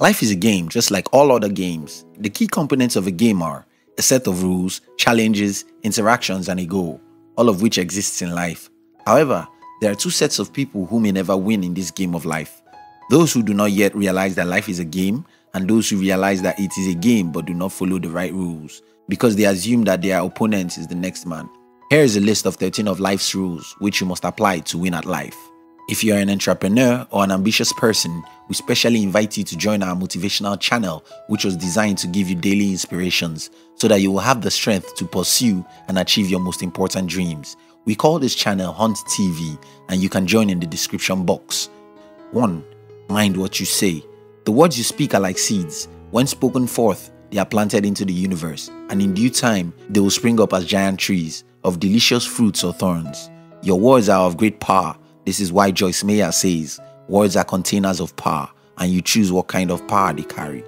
Life is a game just like all other games. The key components of a game are a set of rules, challenges, interactions, and a goal, all of which exists in life. However, there are two sets of people who may never win in this game of life. Those who do not yet realize that life is a game, and those who realize that it is a game but do not follow the right rules because they assume that their opponent is the next man. Here is a list of 13 of life's rules which you must apply to win at life. If you are an entrepreneur or an ambitious person, we specially invite you to join our motivational channel, which was designed to give you daily inspirations so that you will have the strength to pursue and achieve your most important dreams. We call this channel Hunt TV, and you can join in the description box. 1. Mind what you say. The words you speak are like seeds. When spoken forth, they are planted into the universe, and in due time, they will spring up as giant trees of delicious fruits or thorns. Your words are of great power. This is why Joyce Meyer says, Words are containers of power, and you choose what kind of power they carry.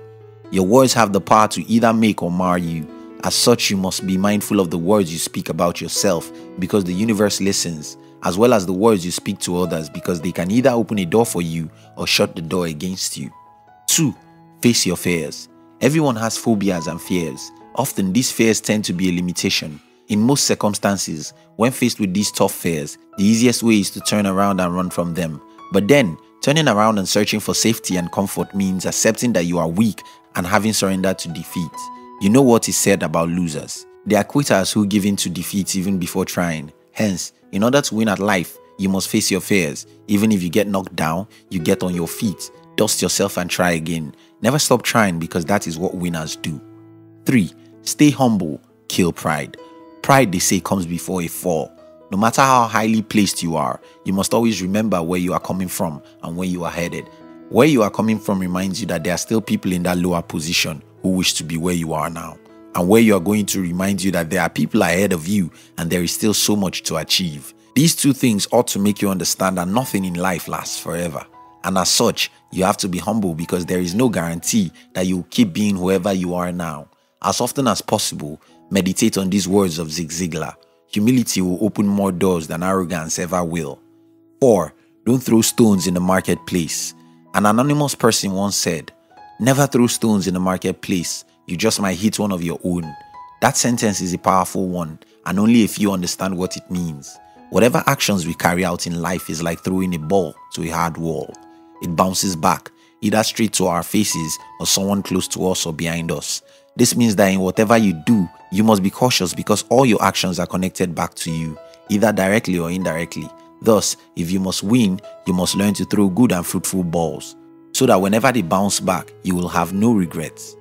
Your words have the power to either make or mar you. As such, you must be mindful of the words you speak about yourself because the universe listens, as well as the words you speak to others because they can either open a door for you or shut the door against you. 2. Face your fears. Everyone has phobias and fears. Often, these fears tend to be a limitation. In most circumstances, when faced with these tough fears, the easiest way is to turn around and run from them. But then, turning around and searching for safety and comfort means accepting that you are weak and having surrendered to defeat. You know what is said about losers. They are quitters who give in to defeat even before trying. Hence, in order to win at life, you must face your fears. Even if you get knocked down, you get on your feet, dust yourself and try again. Never stop trying because that is what winners do. 3. Stay humble, kill pride. Pride, they say, comes before a fall. No matter how highly placed you are, you must always remember where you are coming from and where you are headed. Where you are coming from reminds you that there are still people in that lower position who wish to be where you are now. And where you are going to remind you that there are people ahead of you and there is still so much to achieve. These two things ought to make you understand that nothing in life lasts forever. And as such, you have to be humble because there is no guarantee that you will keep being whoever you are now. As often as possible, meditate on these words of Zig Ziglar. Humility will open more doors than arrogance ever will. 4. Don't throw stones in the marketplace. An anonymous person once said, Never throw stones in the marketplace, you just might hit one of your own. That sentence is a powerful one, and only if you understand what it means. Whatever actions we carry out in life is like throwing a ball to a hard wall. It bounces back, either straight to our faces or someone close to us or behind us. This means that in whatever you do, you must be cautious because all your actions are connected back to you, either directly or indirectly. Thus, if you must win, you must learn to throw good and fruitful balls, so that whenever they bounce back, you will have no regrets.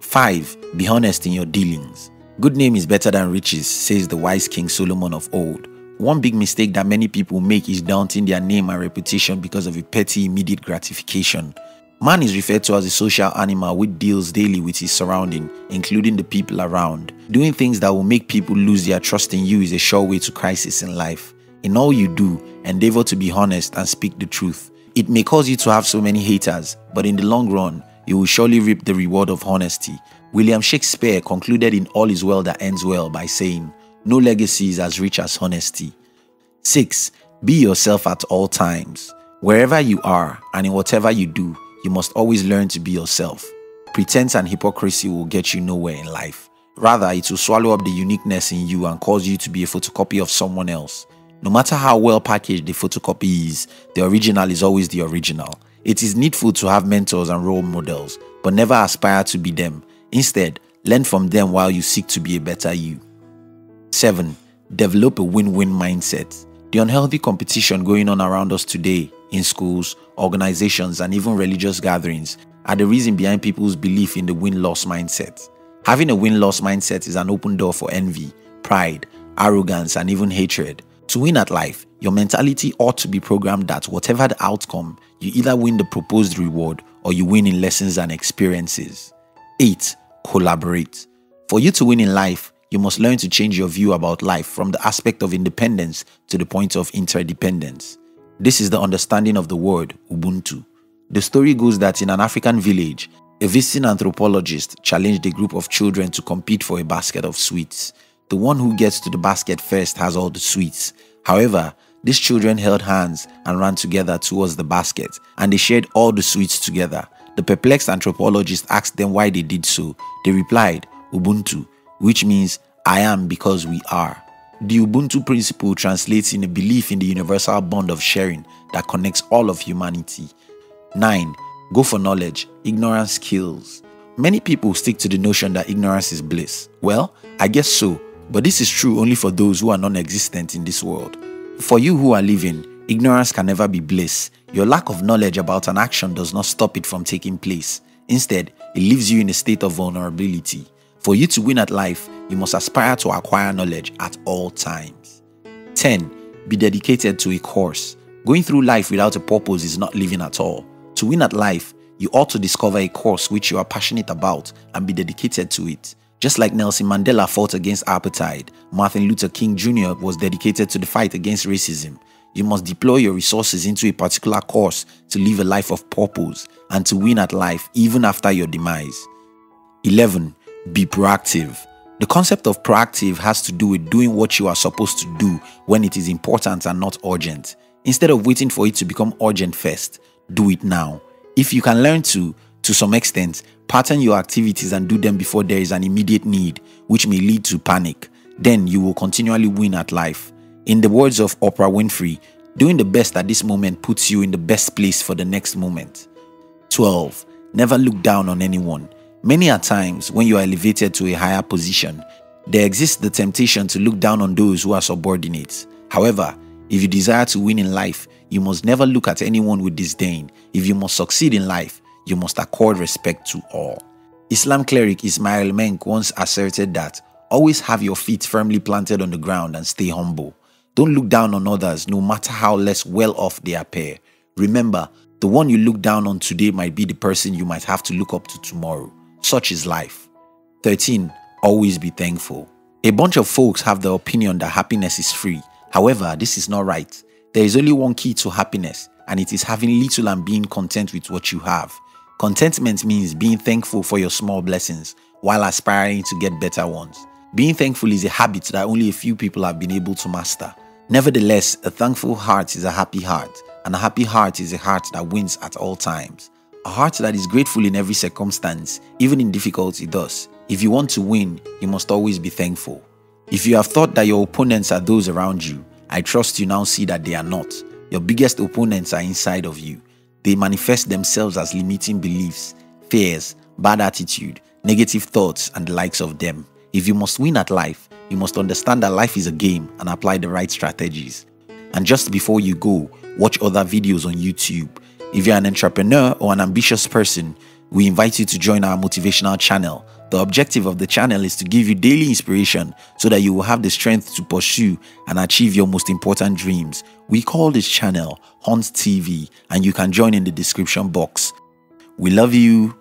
5. Be honest in your dealings. Good name is better than riches, says the wise King Solomon of old. One big mistake that many people make is daunting their name and reputation because of a petty immediate gratification. Man is referred to as a social animal which deals daily with his surrounding, including the people around. Doing things that will make people lose their trust in you is a sure way to crisis in life. In all you do, endeavor to be honest and speak the truth. It may cause you to have so many haters, but in the long run, you will surely reap the reward of honesty. William Shakespeare concluded in All Is Well That Ends Well by saying, No legacy is as rich as honesty. 6. Be yourself at all times. Wherever you are and in whatever you do, you must always learn to be yourself. Pretense and hypocrisy will get you nowhere in life. Rather, it will swallow up the uniqueness in you and cause you to be a photocopy of someone else. No matter how well packaged the photocopy is, the original is always the original. It is needful to have mentors and role models, but never aspire to be them. Instead, learn from them while you seek to be a better you. 7. Develop a win win mindset. The unhealthy competition going on around us today in schools, organizations, and even religious gatherings are the reason behind people's belief in the win loss mindset. Having a win loss mindset is an open door for envy, pride, arrogance, and even hatred. To win at life, your mentality ought to be programmed that whatever the outcome, you either win the proposed reward or you win in lessons and experiences. 8. Collaborate. For you to win in life, you must learn to change your view about life from the aspect of independence to the point of interdependence. This is the understanding of the word Ubuntu. The story goes that in an African village, a visiting anthropologist challenged a group of children to compete for a basket of sweets. The one who gets to the basket first has all the sweets. However, these children held hands and ran together towards the basket, and they shared all the sweets together. the perplexed anthropologist asked them why they did so. They replied, Ubuntu, which means I am because we are. The Ubuntu principle translates in a belief in the universal bond of sharing that connects all of humanity. 9. Go for knowledge. Ignorance kills. Many people stick to the notion that ignorance is bliss. Well, I guess so, but this is true only for those who are non existent in this world. For you who are living, ignorance can never be bliss. Your lack of knowledge about an action does not stop it from taking place. Instead, it leaves you in a state of vulnerability. For you to win at life, you must aspire to acquire knowledge at all times. 10. Be dedicated to a course. Going through life without a purpose is not living at all. To win at life, you ought to discover a course which you are passionate about and be dedicated to it. Just like Nelson Mandela fought against apartheid, Martin Luther King Jr. was dedicated to the fight against racism. You must deploy your resources into a particular course to live a life of purpose and to win at life even after your demise. 11. Be proactive. The concept of proactive has to do with doing what you are supposed to do when it is important and not urgent. Instead of waiting for it to become urgent first, do it now. If you can learn to, to some extent, pattern your activities and do them before there is an immediate need, which may lead to panic, then you will continually win at life. In the words of Oprah Winfrey, doing the best at this moment puts you in the best place for the next moment. 12. Never look down on anyone. Many a times, when you are elevated to a higher position, there exists the temptation to look down on those who are subordinates. However, if you desire to win in life, you must never look at anyone with disdain. If you must succeed in life, you must accord respect to all. Islam cleric Ismail Menk once asserted that always have your feet firmly planted on the ground and stay humble. Don't look down on others no matter how less well off they appear. Remember, the one you look down on today might be the person you might have to look up to tomorrow. Such is life. 13. Always be thankful. A bunch of folks have the opinion that happiness is free. However, this is not right. There is only one key to happiness, and it is having little and being content with what you have. Contentment means being thankful for your small blessings while aspiring to get better ones. Being thankful is a habit that only a few people have been able to master. Nevertheless, a thankful heart is a happy heart, and a happy heart is a heart that wins at all times. A heart that is grateful in every circumstance, even in difficulty, does. If you want to win, you must always be thankful. If you have thought that your opponents are those around you, I trust you now see that they are not. Your biggest opponents are inside of you. They manifest themselves as limiting beliefs, fears, bad attitude, negative thoughts, and the likes of them. If you must win at life, you must understand that life is a game and apply the right strategies. And just before you go, watch other videos on YouTube. If you're an entrepreneur or an ambitious person, we invite you to join our motivational channel the objective of the channel is to give you daily inspiration so that you will have the strength to pursue and achieve your most important dreams. We call this channel Hunt TV and you can join in the description box. We love you.